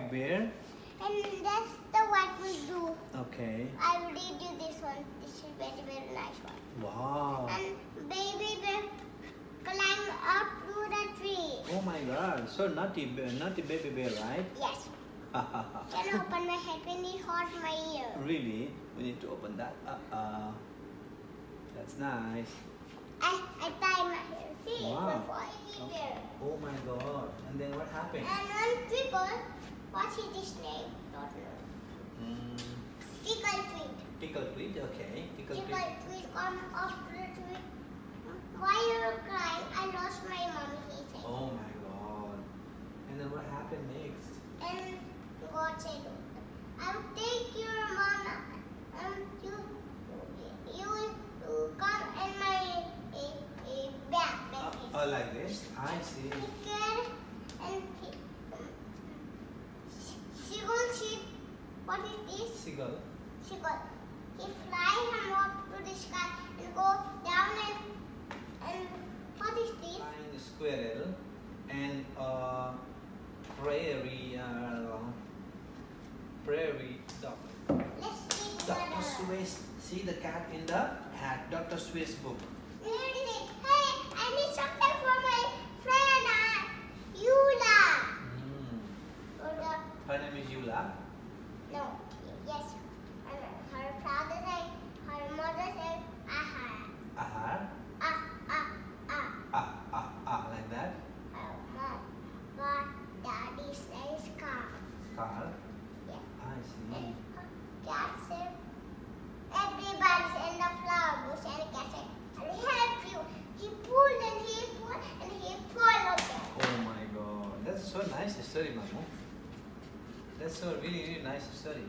big bear? And that's the what we do. Okay. I will read you this one. This is very, very nice one. Wow. And baby bear climb up to the tree. Oh my god. So naughty, bear, naughty baby bear, right? Yes. Can I open my head when it hurt my ear? really? We need to open that. Uh-uh. That's nice. I, I tie my hair. See, Wow. one for baby bear. Oh my god. And then what happened? And one tickle. What is this name? Know. Mm, Tickle tweet. tickle tweet, okay. Tickle Tickle tweet. tweet to the tree. Why you crying? I lost my mommy, he said. Oh my god. And then what happened next? And God said, I'll take your mama. Um, you, you, you come in my a, a bag. Uh, Like this. oh, like this? I see. He can and he, Seagull sheep. What is this? Seagull. Seagull. He fly him up to the sky and go down and and what is this? Flying squirrel and uh, prairie uh, prairie duck. Let's see Dr. together. Swiss. See the cat in the hat. Dr. Swiss book. Here. Hey, I need something for my friend uh, Yula. Mm. Her name is Yula. No, yes. And her father said, her mother said, aha, Ahar. ah, ah, ah. Ah, ah, ah, like that. Her mom, but daddy says car. Car. Yeah. I see. her cat said, everybody's in the flower bush and cat said, I'll help you. He pulled and he pulled and he followed them. Oh my god. That's so nice story, Mamu. That's so really, really nice story.